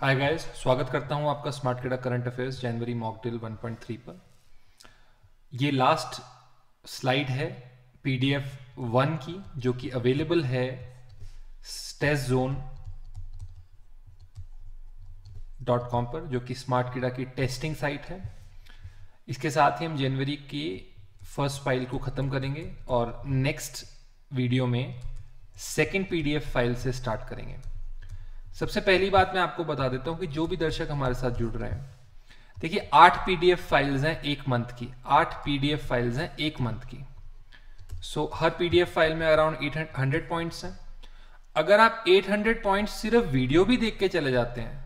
Hi guys स्वागत करता हूँ आपका Smart Keeda current affairs January mock drill 1.3 पर। ये लास्ट स्लाइड है पीडीएफ वन की, जो कि अवेलेबल है टेस्ट जोन डॉट कॉम पर, जो कि स्मार्ट कीड़ा की टेस्टिंग साइट है। इसके साथ ही हम जनवरी की फ़र्स्ट फ़ाइल को ख़त्म करेंगे और नेक्स्ट वीडियो में सेकेंड पीडीएफ फ़ाइल से स्टार्ट करेंगे। सबसे पहली बात मैं आपको बता देता हूँ कि जो भी दर्शक हमारे साथ जुड़ रहे हैं देखिए आठ पीडीएफ फाइल्स हैं एक मंथ की। आठ पीडीएफ फाइल्स हैं एक मंथ की। सो so, हर पीडीएफ फ़ाइल में अराउंड एट हंड्रेड पॉइंट्स हैं। अगर आप 800 पॉइंट्स सिर्फ़ वीडियो भी देख के चले जाते हैं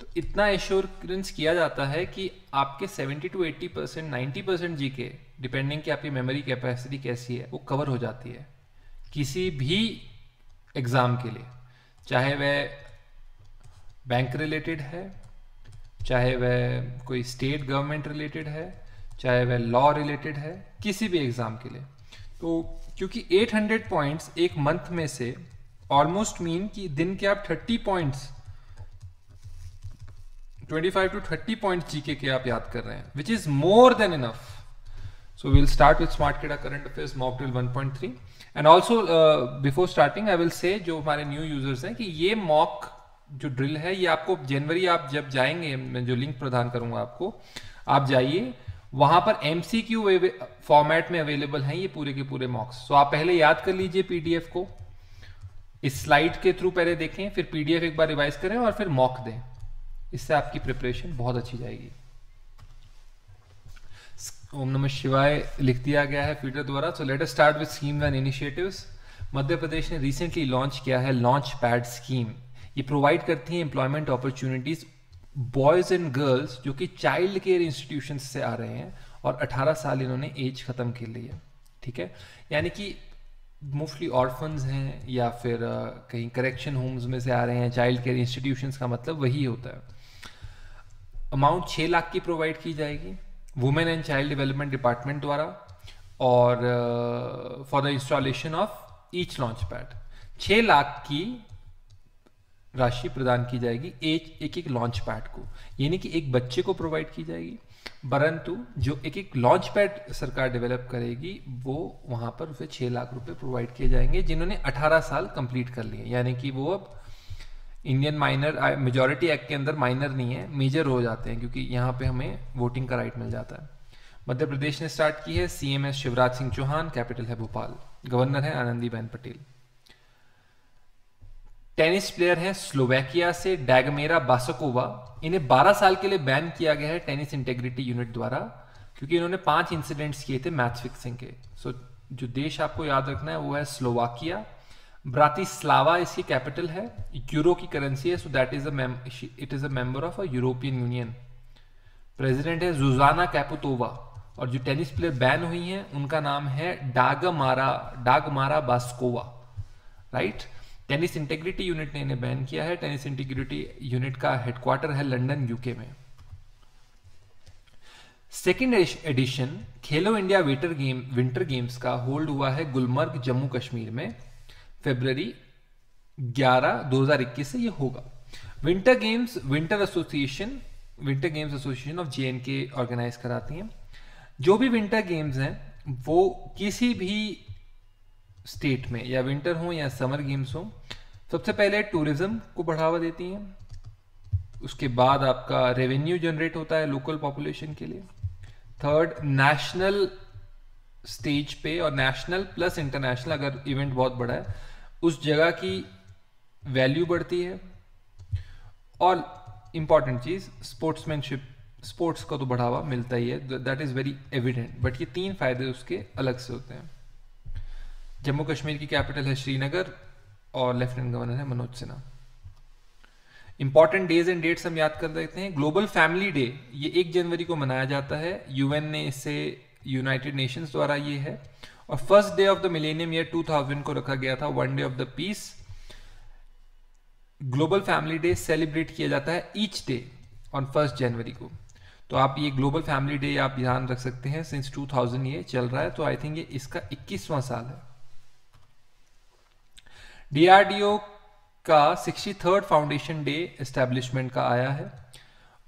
तो इतना एश्योरेंस किया जाता है कि आपके 70 two 80 percent ninety percent G K depending कि आपकी मेमोरी कैपेसिटी कैसी है वो कवर हो जाती है किसी भी एग्ज़ाम के लिए। चाहे वह बैंक रिलेटेड है, चाहे वह कोई स्टेट गवर्नमेंट रिलेटेड है, चाहे वह लॉ रिलेटेड है, किसी भी एग्ज़ाम के लिए। तो क्योंकि 800 पॉइंट्स एक मंथ में से ऑलमोस्ट मीन कि दिन के आप 30 पॉइंट्स 25 टू 30 पॉइंट्स जीके के आप याद कर रहे हैं which is more than enough so will start with Smart Keeda current affairs mock drill 1.3 and also before starting I will say जो हमारे न्यू यूज़र्स हैं कि ये मॉक जो ड्रिल है, ये आपको जनवरी आप जब जाएँगे, मैं जो लिंक प्रदान करूँगा आपको, आप जाइए, वहाँ पर एमसीक्यू फॉर्मेट में अवेलेबल हैं ये पूरे के पूरे मॉक्स तो आप पहले याद कर लीजिए पीडीएफ को, इस स्लाइड के थ्रू पहले देखें, फिर पीडीएफ एक बार रिवाइज करें और फिर मॉक दें। इससे आपकी प्रिपरेशन बहुत अच्छी जाएगी। ओम नमः शिवाय, लिख दिया गया है फीडर द्वारा। So let us start with scheme and initiatives Madhya Pradesh ने रिसेंटली लॉन्च किया है लॉन्च पैड स्कीम ये प्रोवाइड करती हैं employment opportunities boys and girls जो कि चाइल्ड केयर इंस्टीट्यूशन से आ रहे हैं और 18 साल इन्होंने एज खत्म कर ली है, ठीक है? यानी कि मोस्टली ऑर्फन्स हैं या फिर कहीं करेक्शन होम्स में से आ रहे हैं चाइल्ड केयर इंस्टीट्यूशंस का मतलब वही होता है। अमाउंट छः लाख की प्रोवाइड की जाएगी women and child development department द्वारा और for the installation of each launch pad छः लाख की राशि प्रदान की जाएगी एक एक एक लॉन्च पैड को। यानी कि एक बच्चे को प्रोवाइड की जाएगी, परंतु जो एक एक लॉन्च पैड सरकार डेवलप करेगी, वो वहाँ पर उसे छह लाख रुपए प्रोवाइड किए जाएँगे, जिन्होंने 18 साल कंप्लीट कर लिए। यानी कि वो अब इंडियन माइनर मेजोरिटी एक्ट के अंदर माइनर नहीं है मेजर हो जाते हैं, क्योंकि यहाँ पे हमें वोटिंग का राइट मिल जाता है। मध्य प्रदेश ने स्टार्ट की है CM S Shivraj Singh Chouhan capital है भोपाल। गवर्नर है आनंदीबेन पटेल। टेनिस प्लेयर हैं स्लोवेकिया से डैगमेरा बासकोवा। इन्हें 12 साल के लिए बैन किया गया है टेनिस इंटेग्रिटी यूनिट द्वारा क्योंकि इन्होंने पाँच इंसिडेंट्स किए थे मैच फिक्सिंग के। सो so, जो देश आपको याद रखना है वो है स्लोवाकिया। ब्रातिस्लावा इसकी कैपिटल है यूरो की करेंसी है so that is it is a member of a European Union president है जुजाना कैपुतोवा और जो टेनिस प्लेयर बैन हुई हैं उनका नाम है Dagmara Dagmara Baskova. Right? Tennis integrity unit ने इन्हें बैन किया है। टेनिस इंटीग्रिटी यूनिट का हेडक्वार्टर है लंदन यूके में। Second edition, Khelo India winter game winter games का होल्ड हुआ है गुलमर्ग, जम्मू कश्मीर में। फेब्रवरी 11 2021 से ये होगा। Winter games winter association winter games association of J K organise कराती हैं। जो भी विंटर गेम्स हैं, वो किसी भी स्टेट में, या विंटर हो या समर गेम्स हो, सबसे पहले टूरिज़्म को बढ़ावा देती हैं। उसके बाद आपका रेवेन्यू जनरेट होता है लोकल पॉपुलेशन के लिए। थर्ड नेशनल स्टेज पे और नेशनल प्लस इंटरनेशनल अगर इवेंट बहुत बड़ा है, उस जगह की वैल्यू बढ़ती है। और इंपॉर्टेंट चीज़ स्पोर्ट्समैनशिप स्पोर्ट्स का तो बढ़ावा मिलता ही है that is very evident but ये तीन फ़ायदे उसके अलग से होते हैं। जम्मू कश्मीर की कैपिटल है श्रीनगर और लेफ्टिनेंट गवर्नर है Manoj Sinha. Important days and dates हम याद कर देते हैं। ग्लोबल फैमिली डे ये एक जनवरी को मनाया जाता है। यूएन ने इसे यूनाइटेड नेशंस द्वारा ये है। और first day of the millennium year 2000 को रखा गया था। One day of the peace global family day celebrate किया जाता है each day on first January को। तो आप ये ग्लोबल फैमिली डे आप ध्यान रख सकते हैं। सिंस 2000 ये चल रहा है तो आई थिंक ये इसका 21वां साल है। डीआरडीओ का sixty third foundation day establishment का आया है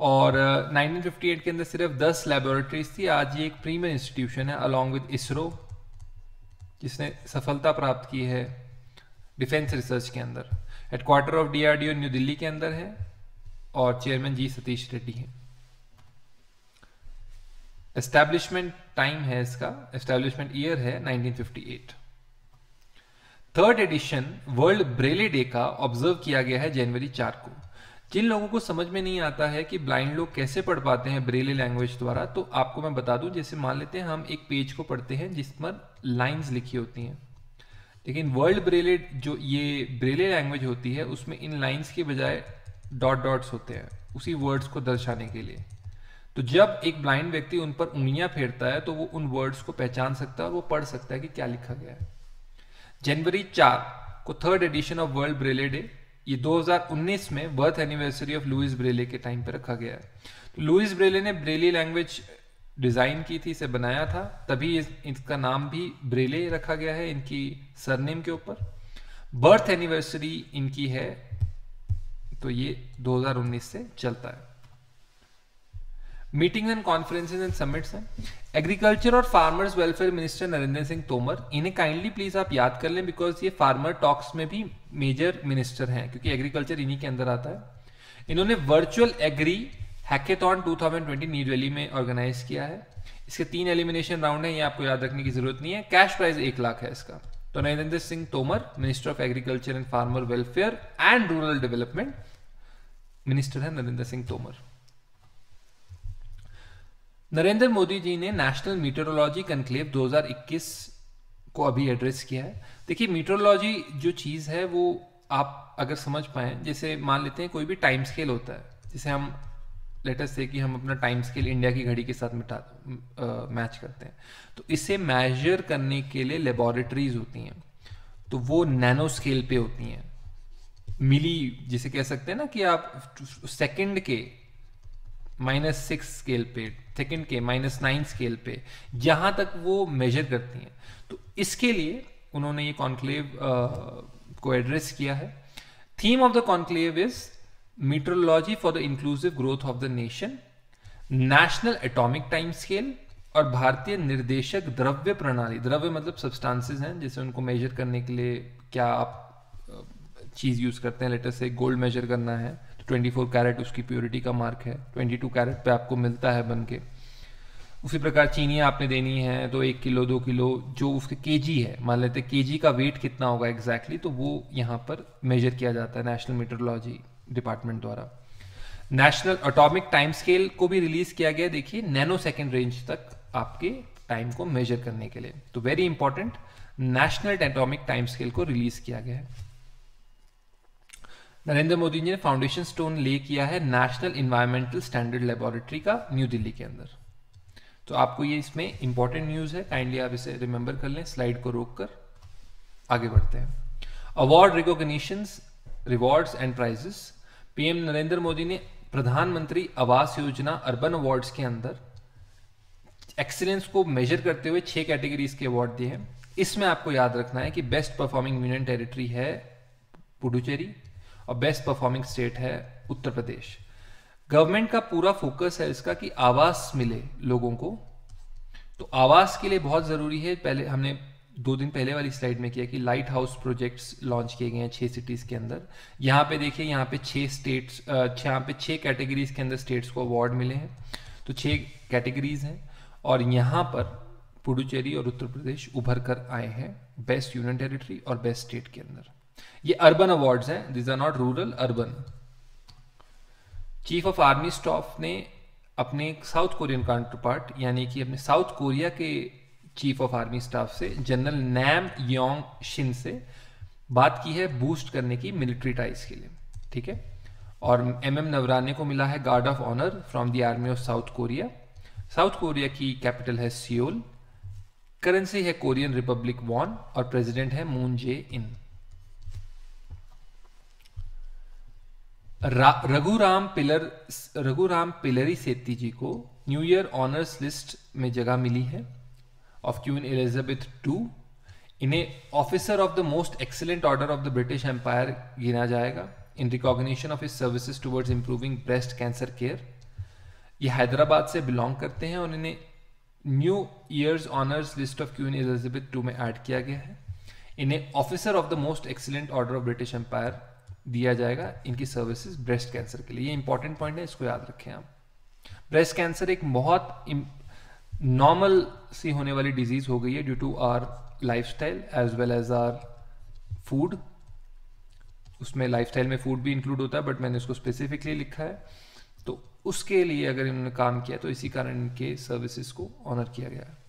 और uh, 1958 के अंदर सिर्फ़ 10 लेबोरेटरीज थी। आज ये एक प्रीमियर इंस्टीट्यूशन है अलॉन्ग विद इसरो जिसने सफलता प्राप्त की है डिफेंस रिसर्च के अंदर। Headquarter of DRDO New Delhi के अंदर है और चेयरमैन जी सतीश रेड्डी हैं। एस्टैब्लिशमेंट टाइम है इसका एस्टैब्लिशमेंट ईयर है 1958 third edition world braille day का ऑब्ज़र्व किया गया है जनवरी चार को। जिन लोगों को समझ में नहीं आता है कि ब्लाइंड लोग कैसे पढ़ पाते हैं ब्रेले लैंग्वेज द्वारा तो आपको मैं बता दूँ, जैसे मान लेते हैं, हम एक पेज को पढ़ते हैं, जिस पर लाइंस लिखी होती हैं। लेकिन वर्ल्ड ब्रेले जो ये ब्रेले लैंग्वेज होती है, उसमें इन लाइंस के बजाय डॉट डॉट्स होते हैं, उसी वर्ड्स को दर्शाने के लिए। तो जब एक ब्लाइंड व्यक्ति उन पर उंगलियाँ फेरता है तो वो उन वर्ड्स को पहचान सकता है और वो पढ़ सकता है कि क्या लिखा गया है। जनवरी चार को third edition of world Braille day ये 2019 में birth anniversary of Louis Braille के टाइम पे रखा गया है। तो लुइस ब्रेले ने ब्रेली लैंग्वेज डिज़ाइन की थी इसे बनाया था तभी इस, इसका नाम भी ब्रेले रखा गया है इनकी सरनेम के ऊपर। बर्थ एनिवर्सरी इनकी है तो ये 2019 से चलता है। Meeting and conferences and summits हैं। एग्रीकल्चर और farmers welfare minister Narendra Singh Tomar इन्हें काइंडली प्लीज़ आप याद कर लें बिकॉज़ ये फार्मर टॉक्स में भी मेजर मिनिस्टर हैं, क्योंकि एग्रीकल्चर इन्हीं के अंदर आता है। इन्होंने virtual agri hackathon 2020 New Delhi में ऑर्गेनाइज किया है। इसके तीन एलिमिनेशन राउंड है, ये आपको याद रखने की ज़रूरत नहीं है। कैश प्राइज एक लाख है इसका। तो Narendra Singh Tomar minister of agriculture and farmer welfare and rural development minister है नरेंद्र सिंह तोमर नरेंद्र मोदी जी ने नेशनल मीटरोलॉजी कनक्लेव 2021 को अभी एड्रेस किया है। देखिए मीटरोलॉजी जो चीज़ है, वो आप अगर समझ पाए, जैसे मान लेते हैं कोई भी टाइम स्केल होता है, जैसे हम लेटेस्ट से कि हम अपना टाइम स्केल इंडिया की घड़ी के साथ मिटा मैच करते हैं। तो इसे मेजर करने के लिए लेबोरेटरीज होती हैं। तो वो नैनो स्केल पे होती हैं। मिली, जिसे कह सकते हैं ना कि आप सेकंड के माइनस सिक्स स्केल पे सेकेंड के माइनस नाइन स्केल पे जहाँ तक वो मेजर करती हैं। तो इसके लिए उन्होंने ये कॉन्क्लेव को एड्रेस किया है। Theme of the conclave is metrology for the inclusive growth of the nation national atomic time scale और भारतीय निर्देशक द्रव्य प्रणाली। द्रव्य मतलब सब्सटेंसेस हैं, जैसे उनको मेजर करने के लिए क्या आप चीज़ यूज़ करते हैं। लेटर से गोल्ड मेजर करना है। तो 24 कैरेट उसकी प्योरिटी का मार्क है 22 कैरेट पे आपको मिलता है बन के उसी प्रकार चीनी आपने देनी है तो एक किलो दो किलो जो उसके के जी है मान लेते हैं केजी का वेट कितना होगा एग्जैक्टली exactly, तो वो यहाँ पर मेजर किया जाता है नेशनल मीटरोलॉजी डिपार्टमेंट द्वारा। नेशनल अटोमिक टाइम स्केल को भी रिलीज़ किया गया देखिए नैनो सेकेंड रेंज तक आपके टाइम को मेजर करने के लिए। तो very important national atomic time scale को रिलीज़ किया गया है। नरेंद्र मोदी जी ने फाउंडेशन स्टोन ले किया है नेशनल इन्वायरमेंटल स्टैंडर्ड लेबोरेटरी का न्यू दिल्ली के अंदर। तो आपको ये इसमें इंपॉर्टेंट न्यूज़ है काइंडली आप इसे रिमेंबर कर लें स्लाइड को रोक कर आगे बढ़ते हैं। Award recognition rewards and prizes PM Narendra Modi ने प्रधानमंत्री आवास योजना अर्बन अवार्ड्स के अंदर एक्सीलेंस को मेजर करते हुए छह कैटेगरीज के अवार्ड दिए हैं। इसमें आपको याद रखना है कि बेस्ट परफॉर्मिंग यूनियन टेरिटरी है पुडुचेरी और बेस्ट परफॉर्मिंग स्टेट है उत्तर प्रदेश। गवर्नमेंट का पूरा फोकस है इसका कि आवास मिले लोगों को। तो आवास के लिए बहुत ज़रूरी है, पहले हमने दो दिन पहले वाली स्लाइड में किया कि लाइट हाउस प्रोजेक्ट्स लॉन्च किए गए हैं छह सिटीज़ के अंदर। यहाँ पे देखिए, यहाँ पे छह स्टेट्स यहाँ पे छह कैटेगरीज के अंदर स्टेट्स को अवार्ड मिले हैं। तो छह कैटेगरीज हैं और यहाँ पर पुडुचेरी और उत्तर प्रदेश उभर कर आए हैं बेस्ट यूनियन टेरिटरी और बेस्ट स्टेट के अंदर। ये अर्बन अवार्ड्स हैं. This are not rural urban chief of army staff ने अपने साउथ कोरियन काउंटर पार्ट यानी कि अपने साउथ कोरिया के चीफ ऑफ़ आर्मी स्टाफ से जनरल नैम योंग शिन से बात की है बूस्ट करने की मिलिट्री टाइज के लिए. ठीक है? और एम एम नवराने को मिला है guard of honour from the army of South Korea South Korea की कैपिटल है सियोल करेंसी है कोरियन रिपब्लिक वॉन और प्रेसिडेंट है मून जे इन रघुराम पिलर, रघुराम पिलरी सेती जी को न्यू ईयर ऑनर्स लिस्ट में जगह मिली है ऑफ़ क्यून एलिजाबेथ टू इन्हें officer of the most excellent order of the British Empire गिना जाएगा इन रिकॉग्निशन ऑफ़ इस services towards improving breast cancer care ये हैदराबाद से बिलोंग करते हैं और इन्हें New Year's honours list of Queen Elizabeth two में ऐड किया गया है। इन्हें officer of the most excellent order of British Empire दिया जाएगा इनकी सर्विसेज़ ब्रेस्ट कैंसर के लिए। ये इंपॉर्टेंट पॉइंट है, इसको याद रखें आप। ब्रेस्ट कैंसर एक बहुत नॉर्मल सी होने वाली डिज़ीज़ हो गई है due to our lifestyle as well as our food उसमें लाइफस्टाइल में फ़ूड भी इंक्लूड होता है बट मैंने उसको स्पेसिफिकली लिखा है। तो उसके लिए अगर इन्होंने काम किया तो इसी कारण इनके सर्विसेज़ को ऑनर किया गया। है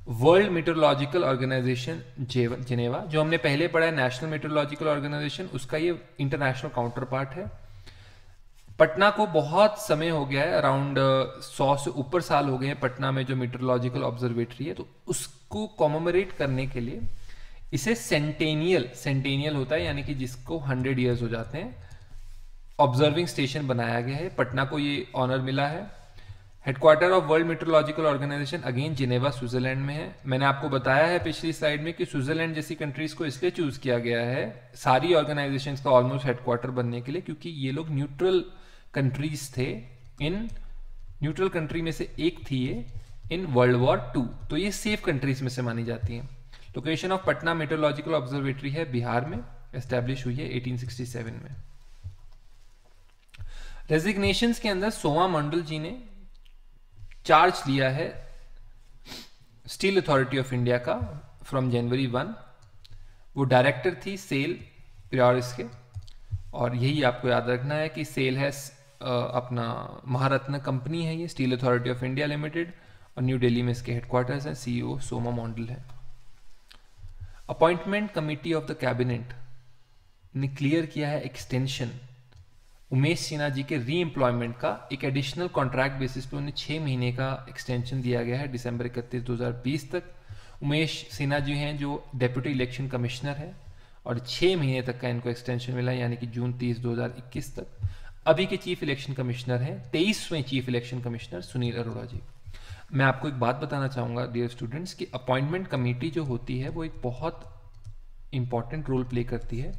वर्ल्ड मीटरोलॉजिकल ऑर्गेनाइजेशन जिनेवा, जो हमने पहले पढ़ा है नेशनल मीटरोलॉजिकल ऑर्गेनाइजेशन, उसका ये इंटरनेशनल काउंटर पार्ट है। पटना को बहुत समय हो गया है अराउंड सौ से ऊपर साल हो गए हैं पटना में जो मीटरोलॉजिकल ऑब्जर्वेटरी है तो उसको कॉमोमरेट करने के लिए इसे सेंटेनियल सेंटेनियल होता है, यानी कि जिसको हंड्रेड ईयर्स हो जाते हैं ऑब्जर्विंग स्टेशन बनाया गया है। पटना को ये ऑनर मिला है। Headquarter of World Meteorological Organisation again Geneva Switzerland में है। मैंने आपको बताया है पिछली स्लाइड में कि स्विट्जरलैंड जैसी कंट्रीज़ को इसलिए चूज़ किया गया है सारी ऑर्गेनाइजेशन का ऑलमोस्ट हेडक्वार्टर बनने के लिए, क्योंकि ये लोग न्यूट्रल कंट्रीज़ थे। इन न्यूट्रल कंट्री में से एक थी ये इन वर्ल्ड वॉर टू तो ये सेफ़ कंट्रीज़ में से मानी जाती है। Location of Patna meteorological observatory है बिहार में एस्टेब्लिश हुई है 1867 में। रेजिग्नेशन के अंदर सोमा मंडल जी ने चार्ज लिया है स्टील अथॉरिटी ऑफ़ इंडिया का फ्रॉम जनवरी वन वो डायरेक्टर थी सेल प्रियोरिस के। और यही आपको याद रखना है कि सेल है अपना महारत्न कंपनी है ये Steel Authority of India Limited और न्यू दिल्ली में इसके हेडक्वार्टर्स हैं सीईओ सोमा मॉडल है। Appointment committee of the cabinet ने क्लियर किया है एक्सटेंशन उमेश सिन्हा जी के री एम्प्लॉयमेंट का एक एडिशनल कॉन्ट्रैक्ट बेसिस पे उन्हें छः महीने का एक्सटेंशन दिया गया है दिसंबर इकतीस, दो तक। उमेश सिन्हा जी हैं जो डेप्यूटी इलेक्शन कमिश्नर है और छः महीने तक का इनको एक्सटेंशन मिला, यानी कि जून तीस 2021 तक। अभी के चीफ इलेक्शन कमिश्नर हैं, तेईसवें chief election commissioner Sunil Arora ji. मैं आपको एक बात बताना चाहूँगा डियर स्टूडेंट्स कि अपॉइंटमेंट कमेटी जो होती है, वो एक बहुत इंपॉर्टेंट रोल प्ले करती है।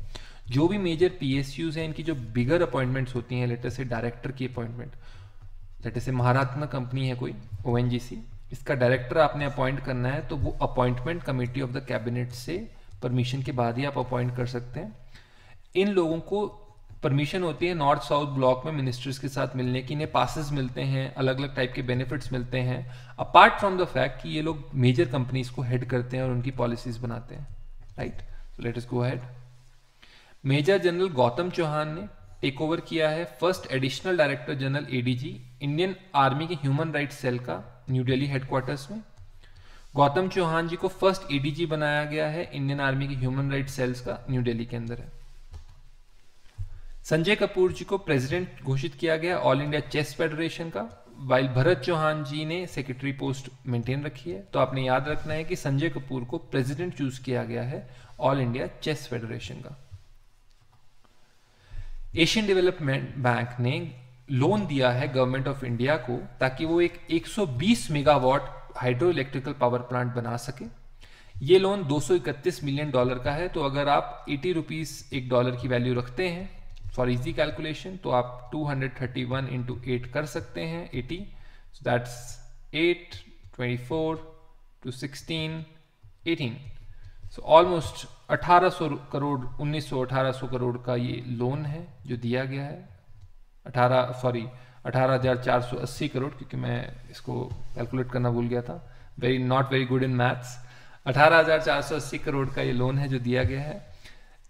जो भी मेजर पी हैं, इनकी जो बिगर अपॉइंटमेंट्स होती हैं लेटर से डायरेक्टर की अपॉइंटमेंट लेटर से महारात्मा कंपनी है कोई ओएनजीसी इसका डायरेक्टर आपने अपॉइंट करना है तो वो appointment committee of the cabinet से परमिशन के बाद ही आप अपॉइंट कर सकते हैं। इन लोगों को परमिशन होती है नॉर्थ साउथ ब्लॉक में मिनिस्टर्स के साथ मिलने की, इन्हें पासिस मिलते हैं अलग अलग टाइप के बेनिफिट्स मिलते हैं। अपार्ट फ्रॉम द फैक्ट कि ये लोग मेजर कंपनीज़ को हेड करते हैं और उनकी पॉलिसीज़ बनाते हैं right let us go ahead major general Gautam Chauhan ने टेक ओवर किया है first additional director general ADG Indian Army के ह्यूमन राइट सेल का न्यू दिल्ली हेडक्वार्टर्स में। गौतम चौहान जी को फ़र्स्ट एडीजी बनाया गया है इंडियन आर्मी के ह्यूमन राइट सेल्स का न्यू दिल्ली के अंदर है। संजय कपूर जी को प्रेसिडेंट घोषित किया गया ऑल इंडिया चेस फेडरेशन का वाइल भरत चौहान जी ने सेक्रेटरी पोस्ट मेंटेन रखी है। तो आपने याद रखना है कि संजय कपूर को प्रेसिडेंट चूज़ किया गया है ऑल इंडिया चेस फेडरेशन का। एशियन डेवलपमेंट बैंक ने लोन दिया है गवर्नमेंट ऑफ़ इंडिया को ताकि वो एक 120 megawatt hydro electrical power plant बना सके। ये लोन 231 मिलियन डॉलर का है तो अगर आप 80 रुपीस एक डॉलर की वैल्यू रखते हैं फॉर इजी कैलकुलेशन तो आप 231 hundred thirty one into eight कर सकते हैं 80 so that's 8 24 two 16 18 so almost 1800 crore 1900 1800 crore का ये लोन है जो दिया गया है। 18 सॉरी 18,480 करोड़ क्योंकि मैं इसको कैलकुलेट करना भूल गया था। Very not very good in maths 18,480 crore का ये लोन है जो दिया गया है।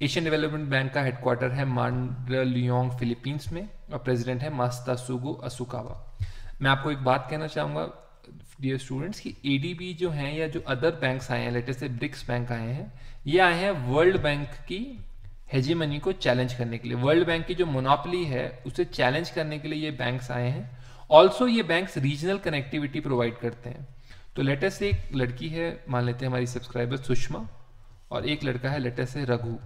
एशियन डेवलपमेंट बैंक का हेडक्वार्टर है मांडलियोंग फिलीपींस में और प्रेसिडेंट है मास्ता सुगो असुकावा मैं आपको एक बात कहना चाहूँगा डियर स्टूडेंट्स कि एडीबी जो हैं या जो अदर बैंक्स आए हैं लेटेस्ट ब्रिक्स बैंक आए हैं, ये आए हैं वर्ल्ड बैंक की हेजीमनी को चैलेंज करने के लिए। वर्ल्ड बैंक की जो मोनोपली है, उसे चैलेंज करने के लिए ये बैंक्स आए हैं। ऑल्सो ये बैंक्स रीजनल कनेक्टिविटी प्रोवाइड करते हैं। तो लेटेस्ट एक लड़की है, मान लेते हैं हमारी सब्सक्राइबर सुषमा, और एक लड़का है लेटेस्ट है रघु।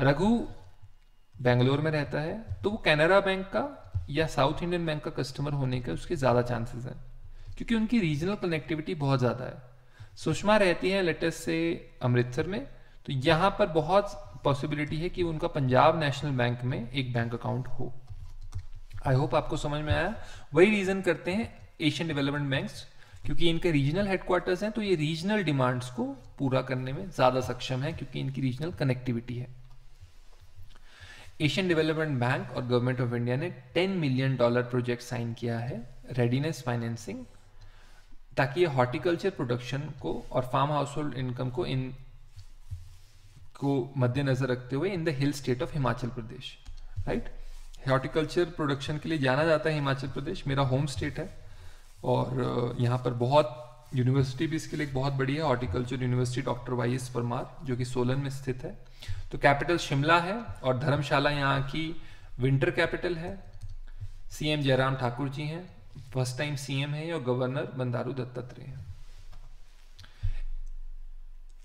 रघु बेंगलोर में रहता है तो वो कैनरा बैंक का या साउथ इंडियन बैंक का कस्टमर होने के उसके ज़्यादा चांसेस हैं। क्योंकि उनकी रीजनल कनेक्टिविटी बहुत ज़्यादा है। सुषमा रहती है लेटेस्ट से अमृतसर में तो यहाँ पर बहुत पॉसिबिलिटी है कि उनका पंजाब नेशनल बैंक में एक बैंक अकाउंट हो। आई होप आपको समझ में आया। वही रीजन करते हैं एशियन डेवलपमेंट बैंक्स क्योंकि इनके रीजनल हेडक्वार्टर्स हैं तो ये रीजनल डिमांड्स को पूरा करने में ज़्यादा सक्षम है, क्योंकि इनकी रीजनल कनेक्टिविटी है। एशियन डेवलपमेंट बैंक और गवर्नमेंट ऑफ़ इंडिया ने 10 मिलियन डॉलर प्रोजेक्ट साइन किया है रेडीनेस फाइनेंसिंग ताकि ये हॉर्टिकल्चर प्रोडक्शन को और फार्म हाउस होल्ड इनकम को इन, को मद्देनजर रखते हुए in the hill state of Himachal Pradesh, right? Horticulture production के लिए जाना जाता है हिमाचल प्रदेश, मेरा होम स्टेट है। और यहाँ पर बहुत यूनिवर्सिटी भी इसके लिए बहुत बड़ी है, horticulture university doctor Y S Parmar, जो कि सोलन में स्थित है। तो कैपिटल शिमला है और धर्मशाला यहाँ की विंटर कैपिटल है। सीएम जयराम ठाकुर जी हैं। फ़र्स्ट टाइम सीएम है और गवर्नर बंदारू दत्तात्रेय हैं?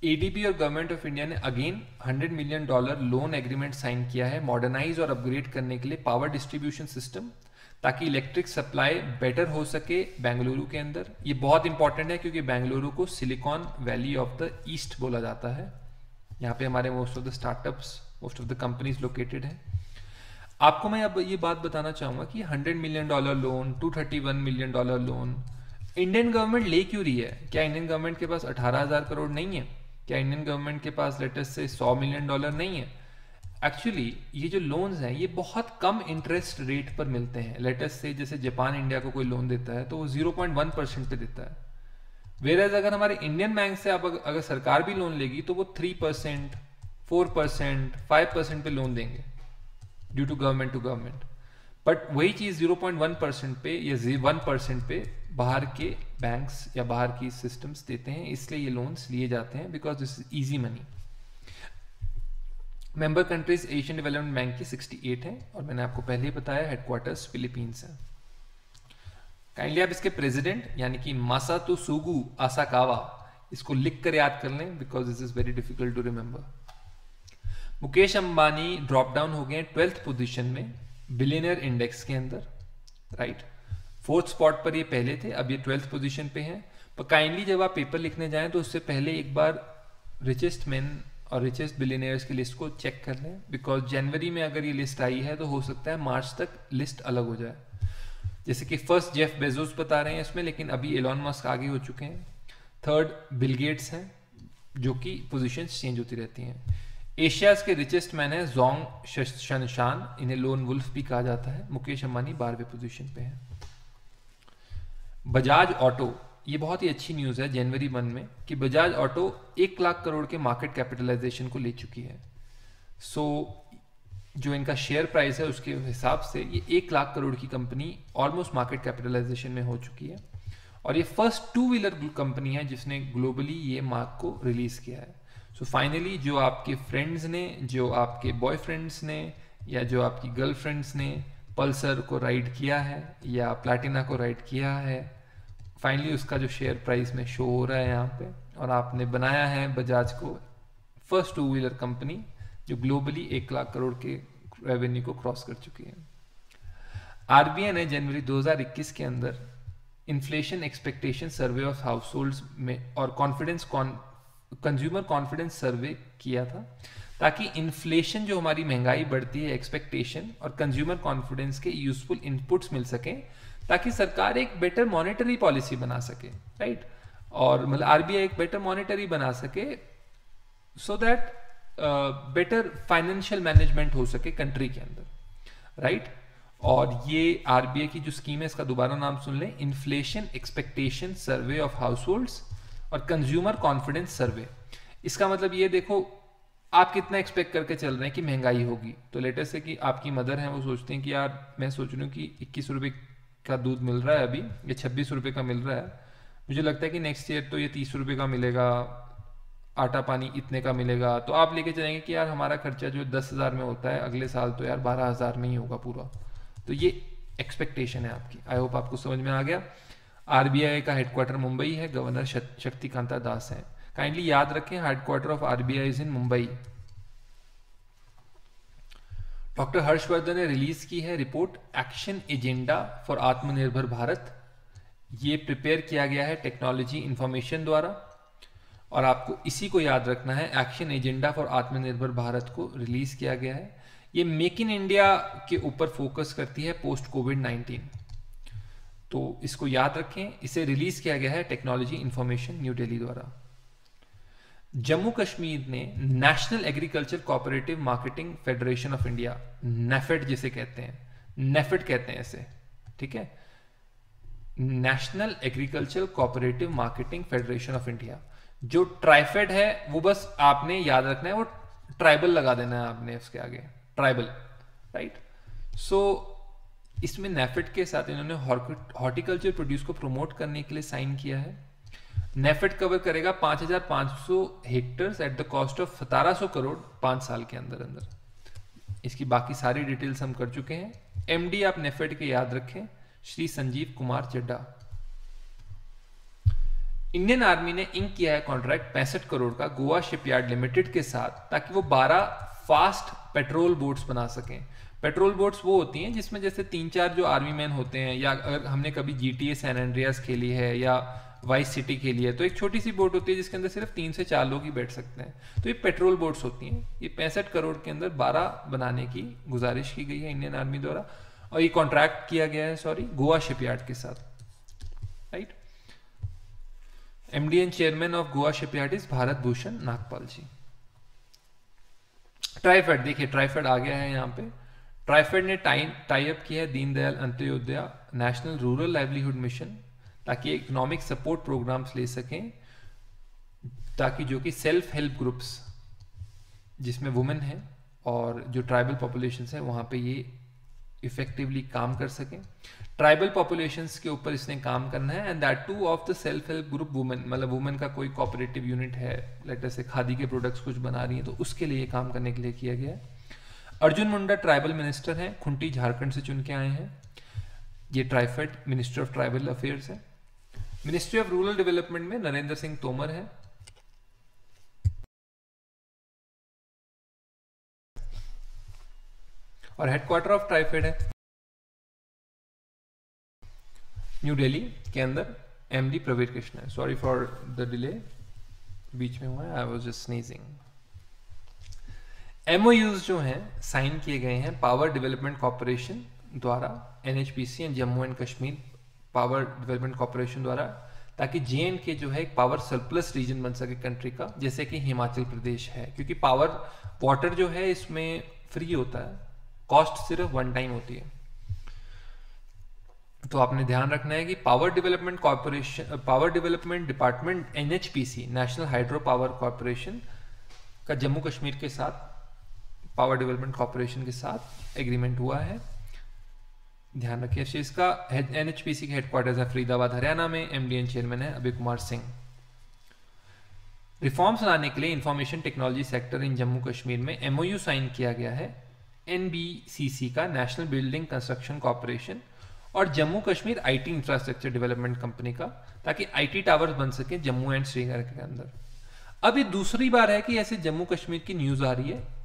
एडीबी और गवर्नमेंट ऑफ़ इंडिया ने again 100 million dollar loan agreement sign किया है मॉडर्नाइज और अपग्रेड करने के लिए पावर डिस्ट्रीब्यूशन सिस्टम, ताकि इलेक्ट्रिक सप्लाई बेटर हो सके बेंगलुरु के अंदर। ये बहुत इंपॉर्टेंट है, क्योंकि बेंगलुरु को Silicon Valley of the East बोला जाता है। यहाँ पे हमारे most of the startups most of the companies located है। आपको मैं अब ये बात बताना चाहूँगा कि 100 million dollar loan 231 million dollar loan Indian government ले क्यों रही है? क्या इंडियन गवर्नमेंट के पास अठारह हज़ार करोड़ नहीं है? क्या इंडियन गवर्नमेंट के पास लेटेस्ट से 100 मिलियन डॉलर नहीं है? एक्चुअली ये जो लोन्स हैं, ये बहुत कम इंटरेस्ट रेट पर मिलते हैं। लेटेस्ट से, जैसे जापान इंडिया को कोई लोन देता है तो वो 0.1 परसेंट पे देता है। वेर एज अगर हमारे इंडियन बैंक से आप अगर सरकार भी लोन लेगी तो वो three percent four percent five percent पे लोन देंगे। Due to government to government but वही चीज़ 0.1 परसेंट पे या वन परसेंट पे बाहर के बैंक्स या बाहर की सिस्टम्स देते हैं, इसलिए ये लोन्स लिए जाते हैं because this is easy money member countries Asian Development Bank की 68 है और मैंने आपको पहले ही बताया हेडक्वार्टर्स फिलीपींस है। काइंडली आप इसके प्रेसिडेंट यानी कि मासातु सुगु आसाकावा इसको लिख कर याद कर लें because this is very difficult to remember Mukesh Ambani drop down हो गए ट्वेल्थ पोजीशन में बिलियनर इंडेक्स के अंदर राइट फोर्थ स्पॉट पर ये पहले थे, अब ये ट्वेल्थ पोजीशन पे हैं। पर काइंडली जब आप पेपर लिखने जाएँ तो उससे पहले एक बार रिचेस्ट मैन और रिचेस्ट बिलियनियर्स की लिस्ट को चेक कर लें बिकॉज़ जनवरी में अगर ये लिस्ट आई है तो हो सकता है मार्च तक लिस्ट अलग हो जाए। जैसे कि फ़र्स्ट जेफ बेजोस बता रहे हैं इसमें, लेकिन अभी एलॉन मस्क आगे हो चुके हैं। थर्ड बिल गेट्स हैं, जो कि पोजीशन चेंज होती रहती हैं। एशियाज के रिचेस्ट मैन है जोंग शनशान इन्हें लोन वुल्फ भी कहा जाता है। मुकेश अंबानी बारहवें पोजीशन पे हैं। बजाज ऑटो ये बहुत ही अच्छी न्यूज़ है जनवरी वन में कि बजाज ऑटो एक लाख करोड़ के मार्केट कैपिटलाइजेशन को ले चुकी है। सो so, जो इनका शेयर प्राइस है उसके हिसाब से ये एक लाख करोड़ की कंपनी ऑलमोस्ट मार्केट कैपिटलाइजेशन में हो चुकी है। और ये फ़र्स्ट टू व्हीलर कंपनी है जिसने ग्लोबली ये मार्क को रिलीज़ किया है। सो so फाइनली जो आपके फ्रेंड्स ने, जो आपके बॉयफ्रेंड्स ने, या जो आपकी गर्लफ्रेंड्स ने पल्सर को राइड किया है, या प्लाटिना को राइड किया है फाइनली उसका जो शेयर प्राइस में शो हो रहा है यहाँ पे, और आपने बनाया है बजाज को फ़र्स्ट टू व्हीलर कंपनी जो ग्लोबली एक लाख करोड़ के रेवेन्यू को क्रॉस कर चुकी है। आरबीआई ने जनवरी 2021 के अंदर। Inflation expectation survey of household में, और कॉन्फिडेंस कंज्यूमर कॉन्फिडेंस सर्वे किया था, ताकि इन्फ्लेशन जो हमारी महँगाई बढ़ती है एक्सपेक्टेशन और कंज्यूमर कॉन्फिडेंस के यूजफुल इनपुट्स मिल सके, ताकि सरकार एक बेटर मॉनेटरी पॉलिसी बना सके राइट और मतलब आरबीआई एक बेटर मॉनेटरी बना सके so that better financial management हो सके कंट्री के अंदर राइट right? और ये आरबीआई की जो स्कीम है, इसका दोबारा नाम सुन लें inflation expectation survey of house और कंज्यूमर कॉन्फिडेंस सर्वे इसका मतलब ये देखो, आप कितना एक्सपेक्ट करके चल रहे हैं कि महँगाई होगी। तो लेटेस्ट है कि आपकी मदर है, वो सोचते हैं कि यार, मैं सोच रही हूँ कि इक्कीस रुपये का दूध मिल रहा है अभी, ये छब्बीस रुपये का मिल रहा है। मुझे लगता है कि नेक्स्ट ईयर तो ये तीस रुपये का मिलेगा, आटा पानी इतने का मिलेगा। तो आप लेके चलेंगे कि यार, हमारा खर्चा जो दस हज़ार में होता है, अगले साल तो यार बारह हज़ार में ही होगा पूरा। तो ये एक्सपेक्टेशन है आपकी। आई होप आपको समझ में आ गया। आरबीआई का हेडक्वार्टर मुंबई है गवर्नर शक्तिकांता दास है। काइंडली याद रखें headquarter of RBI is in Mumbai. Doctor Harshvardhan ने रिलीज़ की है रिपोर्ट एक्शन एजेंडा फॉर आत्मनिर्भर भारत। ये प्रिपेयर किया गया है टेक्नोलॉजी इंफॉर्मेशन द्वारा। और आपको इसी को याद रखना है एक्शन एजेंडा फॉर आत्मनिर्भर भारत को रिलीज़ किया गया है। ये मेक इन इंडिया के ऊपर फोकस करती है पोस्ट कोविड 19 तो इसको याद रखें, इसे रिलीज़ किया गया है टेक्नोलॉजी इंफॉर्मेशन न्यू दिल्ली द्वारा। जम्मू कश्मीर ने National Agriculture Cooperative Marketing Federation of India NAFED जिसे कहते हैं नेफेड कहते हैं इसे, ठीक है? National Agriculture Cooperative Marketing Federation of India जो ट्राइफेड है, वो बस आपने याद रखना है वो ट्राइबल लगा देना है आपने उसके आगे। ट्राइबल राइट सो इसमें नेफेड के साथ इन्होंने हॉर्टिकल्चर प्रोड्यूस को प्रमोट करने के लिए साइन किया है। नेफेड कवर करेगा 5,500 hectares at the cost of 1700 crore पाँच साल के अंदर अंदर। इसकी बाकी सारी डिटेल्स हम कर चुके हैं। एमडी आप नेफेड के याद रखें। श्री संजीव कुमार चड्डा इंडियन आर्मी ने इंक किया है कॉन्ट्रैक्ट पैंसठ करोड़ का गोवा शिपयार्ड लिमिटेड के साथ ताकि वो 12 फास्ट पेट्रोल बोट्स बना सकें। पेट्रोल बोट्स वो होती हैं जिसमें जैसे तीन चार जो आर्मी मैन होते हैं, या अगर हमने कभी G T A San Andreas खेली है, या वाइस सिटी खेली है तो एक छोटी सी बोट होती है जिसके अंदर सिर्फ़ तीन से चार लोग ही बैठ सकते हैं। तो ये पेट्रोल बोट्स होती हैं। ये पैंसठ करोड़ के अंदर बारह बनाने की गुजारिश की गई है इंडियन आर्मी द्वारा, और ये कॉन्ट्रैक्ट किया गया है सॉरी गोवा शिपयार्ड के साथ। Right MD and chairman of Goa shipyard is Bharat Bhushan Nagpal ji TRIFED देखिए ट्राइफेड आ गया है यहाँ पे। ट्राइफेड ने टाई अप किया है Deendayal Antyodaya national rural livelihood mission, ताकि इकोनॉमिक सपोर्ट प्रोग्राम्स ले सकें, ताकि जो कि सेल्फ हेल्प ग्रुप्स, जिसमें वुमेन है और जो ट्राइबल पॉपुलेशन है, वहाँ पे ये इफेक्टिवली काम कर सकें। ट्राइबल पॉपुलेशंस के ऊपर इसने काम करना है and that too of the self help group women मतलब वुमेन का कोई कॉपरेटिव यूनिट है लाइक से खादी के प्रोडक्ट्स कुछ बना रही हैं तो उसके लिए काम करने के लिए किया गया है। अर्जुन मुंडा ट्राइबल मिनिस्टर हैं, खुंटी झारखंड से चुन के आए हैं। ये TRIFED minister of tribal affairs है। मिनिस्ट्री ऑफ़ रूरल डेवलपमेंट में नरेंद्र सिंह तोमर है। और हेडक्वार्टर ऑफ़ ट्राइफेड है। न्यू दिल्ली के अंदर MD Praveer Krishna sorry for the delay बीच में हुआ है। I was just sneezing MoUs जो हैं साइन किए गए हैं पावर डेवलपमेंट कॉरपोरेशन द्वारा NHPC and Jammu and Kashmir power development corporation द्वारा, ताकि जे के जो है एक पावर सरप्लस रीजन बन सके कंट्री का, जैसे कि हिमाचल प्रदेश है। क्योंकि पावर वाटर जो है, इसमें फ्री होता है। कॉस्ट सिर्फ़ वन टाइम होती है। तो आपने ध्यान रखना है कि power development corporation power development department NHPC national hydro power corporation का जम्मू कश्मीर के साथ पावर डेवलपमेंट कॉरपोरेशन के साथ एग्रीमेंट हुआ है। ध्यान रखिए इसका N H P C headquarters है फरीदाबाद, हरियाणा में एम डी एन चेयरमैन है अभय कुमार सिंह। रिफॉर्म्स लाने के लिए information technology sector in Jammu Kashmir में एमओयू साइन किया गया है। एनबीसीसी का नेशनल बिल्डिंग कंस्ट्रक्शन कॉरपोरेशन और Jammu Kashmir IT infrastructure development company का, ताकि आईटी टावर्स बन सके जम्मू एंड श्रीनगर के अंदर। अब ये दूसरी बार है कि ऐसे जम्मू कश्मीर की न्यूज़ आ रही है।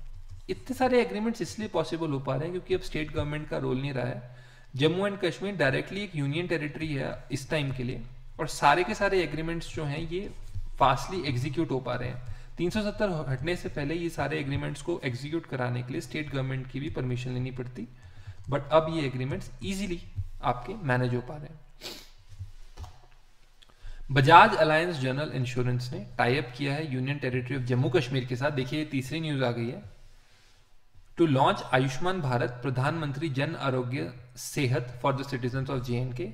इतने सारे एग्रीमेंट्स इसलिए पॉसिबल हो पा रहे हैं क्योंकि अब स्टेट गवर्नमेंट का रोल नहीं रहा है। जम्मू एंड कश्मीर डायरेक्टली एक यूनियन टेरिटरी है इस टाइम के लिए और सारे के सारे एग्रीमेंट्स जो हैं ये फास्टली एग्जीक्यूट हो पा रहे हैं। 370 हटने से पहले ये सारे एग्रीमेंट्स को एग्जीक्यूट कराने के लिए स्टेट गवर्नमेंट की भी परमिशन लेनी पड़ती। बट अब ये एग्रीमेंट्स इजीली आपके मैनेज हो पा रहे हैं। बजाज अलायंस जनरल इंश्योरेंस ने टाई अप किया है union territory of Jammu Kashmir के साथ। देखिए तीसरी न्यूज़ आ गई है। To launch Ayushman Bharat Pradhanmantri Jan Arogya Sehat for the citizen of J and K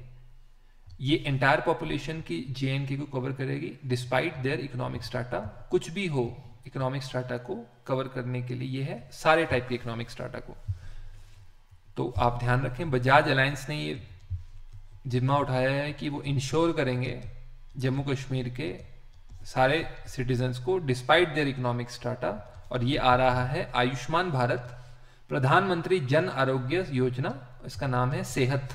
ये एंटायर पॉपुलेशन की जे एंड के को कवर करेगी डिस्पाइट देयर इकोनॉमिक स्टाटा कुछ भी हो इकोनॉमिक स्टाटा को कवर करने के लिए ये है, सारे टाइप के इकोनॉमिक स्टाटा को। तो आप ध्यान रखें बजाज अलायंस ने ये जिम्मा उठाया है कि वो इंश्योर करेंगे जम्मू कश्मीर के सारे सिटीजन्स को डिस्पाइट देयर इकोनॉमिक स्टाटा और ये आ रहा है आयुष्मान भारत प्रधानमंत्री जन आरोग्य योजना इसका नाम है सेहत।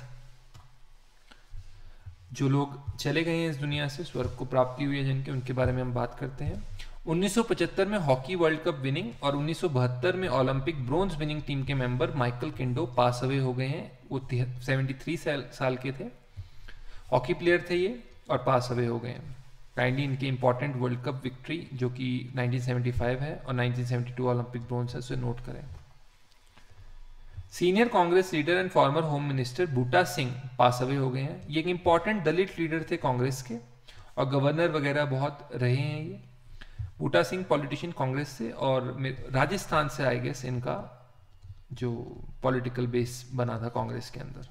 जो लोग चले गए हैं इस दुनिया से स्वर्ग को प्राप्ति हुई है जिनके उनके बारे में हम बात करते हैं। 1975 में हॉकी वर्ल्ड कप विनिंग और 1972 में ओलंपिक ब्रोंज विनिंग टीम के member Michael Kindo pass away हो गए हैं। वो 73 साल, साल के थे। हॉकी प्लेयर थे ये और पास अवे हो गए हैं। काइंडली इनके इंपॉर्टेंट वर्ल्ड कप विक्ट्री जो कि 1975 है और 1972 ओलंपिक ब्रोंज है उसे नोट करें। Senior Congress leader and former home minister Buta Singh pass away हो गए हैं। ये एक इंपॉर्टेंट दलित लीडर थे कांग्रेस के और गवर्नर वगैरह बहुत रहे हैं ये। बूटा सिंह पॉलिटिशियन कांग्रेस से और राजस्थान से आई गेस इनका जो पॉलिटिकल बेस बना था कांग्रेस के अंदर।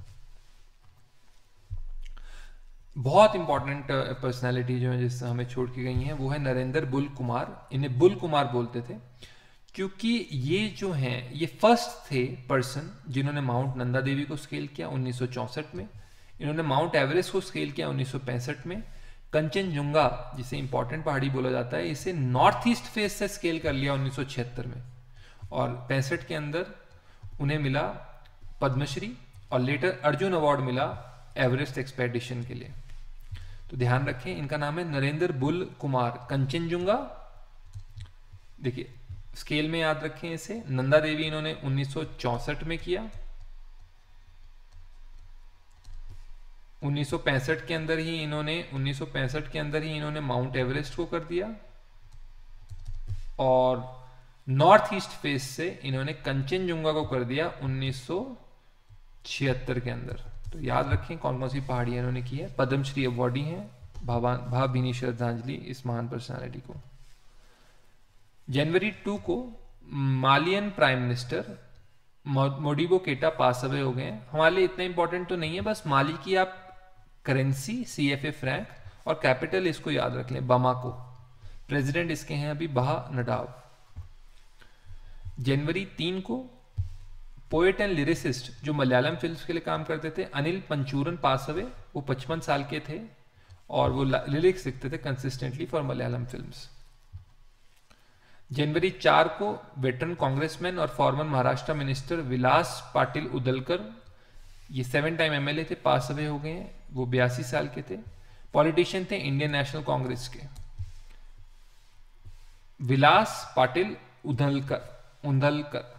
बहुत इंपॉर्टेंट पर्सनैलिटी जो है जिससे हमें छोड़ के गई हैं, वो है नरेंद्र बुल कुमार इन्हें बुल कुमार बोलते थे। क्योंकि ये जो हैं, ये फ़र्स्ट थे पर्सन जिन्होंने माउंट नंदा देवी को स्केल किया उन्नीस में। इन्होंने माउंट एवरेस्ट को स्केल किया उन्नीस सौ पैंसठ में। कंचनजुंगा, जिसे इंपॉर्टेंट पहाड़ी बोला जाता है, इसे नॉर्थ ईस्ट फेस से स्केल कर लिया उन्नीस सौ छिहत्तर में। और पैंसठ के अंदर उन्हें मिला पद्मश्री और लेटर अर्जुन अवार्ड मिला एवरेस्ट एक्सपेडिशन के लिए। तो ध्यान रखें, इनका नाम है नरेंद्र बुल कुमार कंचनजुंगा। देखिए स्केल में याद रखें इसे। नंदा देवी इन्होंने 1964 में किया। 1965 के अंदर ही इन्होंने 1965 के अंदर ही इन्होंने माउंट एवरेस्ट को कर दिया। और नॉर्थ ईस्ट फेस से इन्होंने कंचनजुंगा को कर दिया उन्नीस सौ छिहत्तर के अंदर। तो याद रखें कौन कौन सी पहाड़ियाँ इन्होंने की है। पद्मश्री अवार्डी हैं, भाभा, भाभीनी श्रद्धांजलि इस महान पर्सनालिटी को। जनवरी टू को Malian prime minister Modibo Keita pass away हो गए हैं। हमारे लिए इतना इंपॉर्टेंट तो नहीं है, बस माली की आप करेंसी सी एफ़ ए फ्रैंक और कैपिटल इसको याद रख लें बमाको प्रेसिडेंट इसके हैं अभी बहा नडाव। जनवरी तीन को पोएट एंड लिरिसिस्ट जो मलयालम फ़िल्म के लिए काम करते थे, अनिल पंचूरन पास अवे, वो पचपन साल के थे और वो लिरिक्स लिखते थे कंसिस्टेंटली फॉर मलयालम फिल्म्स जनवरी चार को वेटरन कांग्रेसमैन और फॉर्मर महाराष्ट्र मिनिस्टर विलास पाटिल उदलकर, ये सेवन टाइम एमएलए थे, पास अवे हो गए हैं, वो बयासी साल के थे, पॉलिटिशियन थे इंडियन नेशनल कांग्रेस के। Vilas Patil Undalkar Undalkar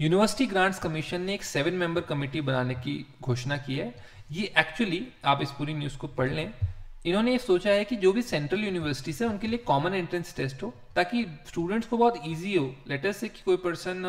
university grants commission ने एक सेवन मेंबर कमेटी बनाने की घोषणा की है। ये एक्चुअली आप इस पूरी न्यूज़ को पढ़ लें इन्होंने ये सोचा है कि जो भी सेंट्रल यूनिवर्सिटीज है, उनके लिए कॉमन एंट्रेंस टेस्ट हो, ताकि स्टूडेंट्स को बहुत इजी हो। लेटर से कि कोई पर्सन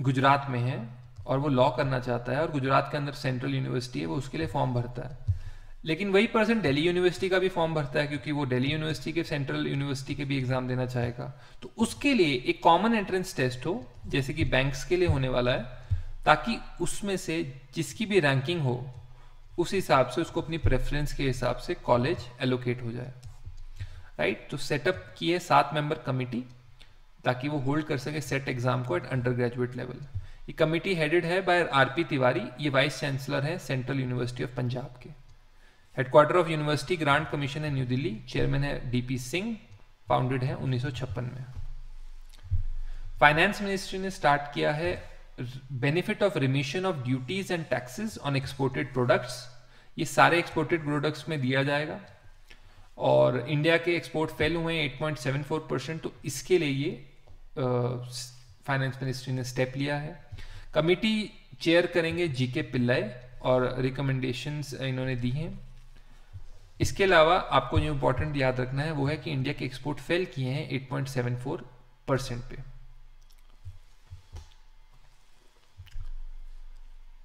गुजरात में है, और वो लॉ करना चाहता है, और गुजरात के अंदर सेंट्रल यूनिवर्सिटी है, वो उसके लिए फॉर्म भरता है। लेकिन वही पर्सन दिल्ली यूनिवर्सिटी का भी फॉर्म भरता है, क्योंकि वो दिल्ली यूनिवर्सिटी के सेंट्रल यूनिवर्सिटी के भी एग्ज़ाम देना चाहेगा। तो उसके लिए एक कॉमन एंट्रेंस टेस्ट हो, जैसे कि बैंक्स के लिए होने वाला है, ताकि उसमें से जिसकी भी रैंकिंग हो उस हिसाब से, उसको अपनी प्रेफरेंस के हिसाब से कॉलेज एलोकेट हो जाए। राइट तो सेटअप की है सात मेंबर कमिटी ताकि वो होल्ड कर सके सेट एग्ज़ाम को एट अंडर ग्रेजुएट लेवल ये कमिटी हेडेड है बाय आरपी तिवारी, ये वाइस चांसलर है सेंट्रल यूनिवर्सिटी ऑफ़ पंजाब के। Headquarter of university grant commission है न्यू दिल्ली चेयरमैन है डीपी सिंह फाउंडेड है उन्नीस सौ छप्पन में। फाइनेंस मिनिस्ट्री ने स्टार्ट किया है benefit of remission of duties and taxes on exported products ये सारे एक्सपोर्टेड प्रोडक्ट्स में दिया जाएगा। और इंडिया के एक्सपोर्ट फेल हुए हैं 8.74 परसेंट तो इसके लिए ये फाइनेंस मिनिस्ट्री ने स्टेप लिया है। कमिटी चेयर करेंगे जीके पिल्लाई और रिकमेंडेशंस इन्होंने दी हैं। इसके अलावा आपको जो इंपॉर्टेंट याद रखना है, वो है कि इंडिया के एक्सपोर्ट फेल किए हैं 8.74 परसेंट पे।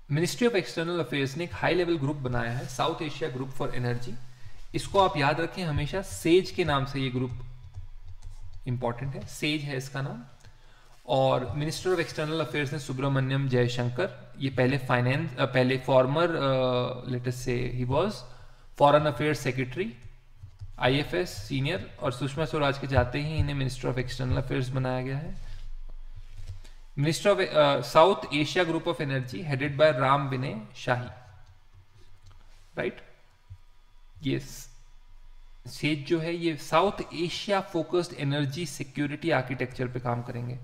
मिनिस्ट्री ऑफ़ एक्सटर्नल अफेयर्स ने एक हाई लेवल ग्रुप बनाया है South Asia group for energy इसको आप याद रखें, हमेशा सेज के नाम से ये ग्रुप इंपॉर्टेंट है। सेज है इसका नाम। और मिनिस्टर ऑफ़ एक्सटर्नल अफेयर्स ने सुब्रमण्यम जयशंकर ये पहले फाइनेंस पहले फॉर्मर लेटेस्ट से ही was foreign affairs secretary IFS senior और सुषमा स्वराज के जाते ही इन्हें मिनिस्टर ऑफ़ एक्सटर्नल अफेयर्स बनाया गया है। Minister of South Asia group of energy headed by Ram Vinay Shahi right ये सेज जो है ये South Asia focused energy security architecture पे काम करेंगे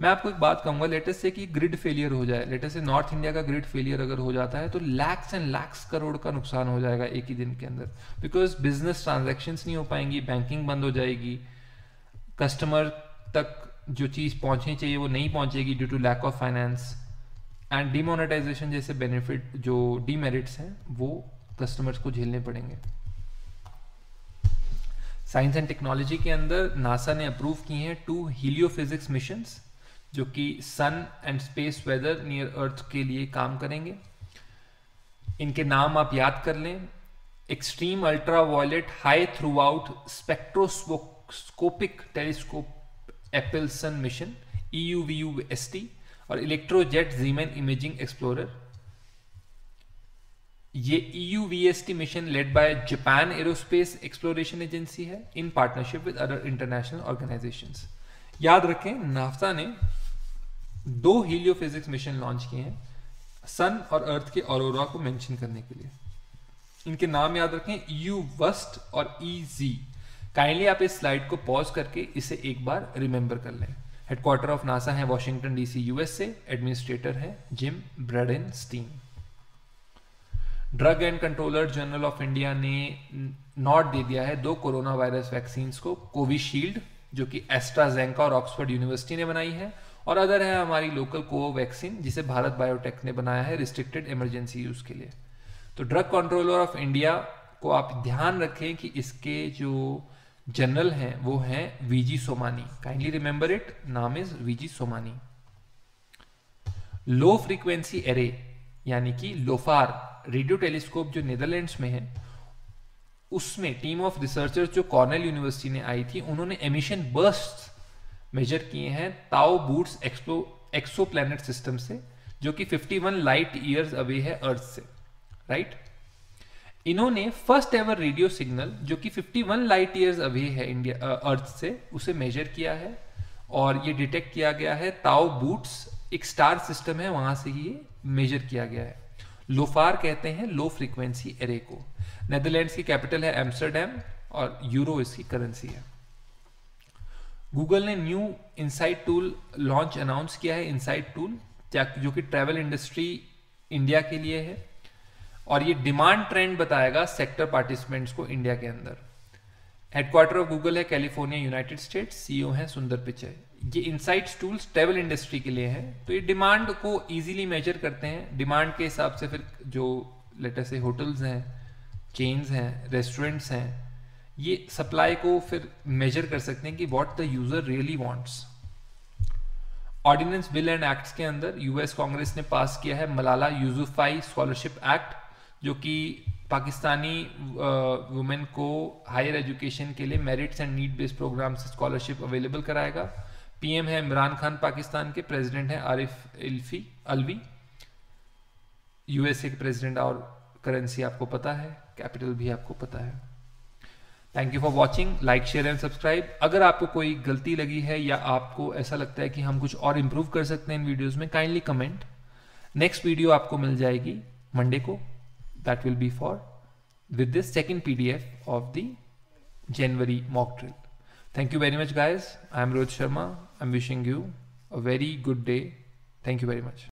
मैं आपको एक बात कहूँगा लेटेस्ट से कि ग्रिड फेलियर हो जाए लेटेस्ट से नॉर्थ इंडिया का ग्रिड फेलियर अगर हो जाता है तो लैक्स एंड लैक्स करोड़ का नुकसान हो जाएगा एक ही दिन के अंदर बिकॉज़ बिज़नेस ट्रांजेक्शन नहीं हो पाएँगी बैंकिंग बंद हो जाएगी कस्टमर तक जो चीज़ पहुंचनी चाहिए वो नहीं पहुंचेगी due to lack of finance and demonetization जैसे बेनिफिट जो डीमेरिट्स हैं, वो कस्टमर्स को झेलने पड़ेंगे। साइंस एंड टेक्नोलॉजी के अंदर नासा ने अप्रूव किए हैं टू हीलियोफिजिक्स मिशंस जो कि sun and space weather near earth के लिए काम करेंगे। इनके नाम आप याद कर लें। Extreme ultra violet high throughput spectroscopic telescope Epsilon mission E U V U S T और इलेक्ट्रोजेट जीमेन इमेजिंग एक्सप्लोरर ये EUVST mission led by Japan aerospace exploration agency है in partnership with other international organization याद रखें, naphtha ने दो हीलियोफिजिक्स mission launch किए हैं सन और अर्थ के औरोरा को मेंशन करने के लिए। इनके नाम याद रखें यू वस्ट और ई जी काइंडली आप इस स्लाइड को पॉज करके इसे एक बार रिमेंबर कर लें। हेडक्वार्टर ऑफ़ नासा है वॉशिंगटन डीसी यूएसए एडमिनिस्ट्रेटर है Jim Bridenstine drug and controller general of India ने नॉट दे दिया है दो कोरोना वायरस वैक्सीन को कोविशील्ड जो कि एस्ट्राजेंका और ऑक्सफोर्ड यूनिवर्सिटी ने बनाई है, और अदर है हमारी लोकल कोवैक्सीन जिसे भारत बायोटेक ने बनाया है रिस्ट्रिक्टेड इमरजेंसी यूज़ के लिए। तो ड्रग कंट्रोलर ऑफ़ इंडिया को आप ध्यान रखें कि इसके जो जनरल हैं, वो हैं VG Somani kindly remember it नाम is VG Somani low frequency array यानी कि लोफार रेडियो टेलीस्कोप जो नीदरलैंड्स में है, उसमें टीम ऑफ़ रिसर्चर्स जो कॉर्नेल यूनिवर्सिटी ने आई थी, उन्होंने एमिशन बर्स्ट मेजर किए हैं Tau Bootis explo exo system से, जो कि 51 लाइट ईयर्स अवे है अर्थ से राइट इन्होंने फ़र्स्ट एवर रेडियो सिग्नल जो कि 51 लाइट ईयर्स अवे है इंडिया अर्थ से, उसे मेजर किया है। और ये डिटेक्ट किया गया है ताओ बूट्स एक स्टार सिस्टम है, वहाँ से ये मेजर किया गया है। लोफार कहते हैं लो फ्रीक्वेंसी एरे को। नेदरलैंड्स की कैपिटल है एम्स्टरडेम और यूरो इसकी करेंसी है। गूगल ने new insight tool launch announce किया है इनसाइट टूल जो कि ट्रैवल इंडस्ट्री इंडिया के लिए है। और ये डिमांड ट्रेंड बताएगा सेक्टर पार्टिसिपेंट्स को इंडिया के अंदर। हेडक्वार्टर ऑफ़ गूगल है कैलिफ़ोर्निया यूनाइटेड स्टेट सीईओ है सुंदर पिचय। ये इनसाइट्स टूल्स ट्रेवल इंडस्ट्री के लिए है तो ये डिमांड को इजीली मेजर करते हैं। डिमांड के हिसाब से फिर जो लेटर से होटल्स हैं चेन्स हैं रेस्टोरेंट्स हैं, ये सप्लाई को फिर मेजर कर सकते हैं कि what the user really wants ordinance bill and acts के अंदर यूएस कांग्रेस ने पास किया है मलाला यूजुफाई स्कॉलरशिप एक्ट जो कि पाकिस्तानी वुमेन को हायर एजुकेशन के लिए merits and need based program scholarship available कराएगा पीएम है इमरान खान पाकिस्तान के प्रेसिडेंट है आरिफ इल्फी अलवी। यूएसए के प्रेसिडेंट और करेंसी आपको पता है कैपिटल भी आपको पता है। Thank you for watching like share and subscribe अगर आपको कोई गलती लगी है या आपको ऐसा लगता है कि हम कुछ और इंप्रूव कर सकते हैं इन वीडियोस में काइंडली कमेंट नेक्स्ट वीडियो आपको मिल जाएगी मंडे को। That will be for with this second PDF of the January mock drill. Thank you very much guys. I am Rohit Sharma. I'm wishing you a very good day. Thank you very much.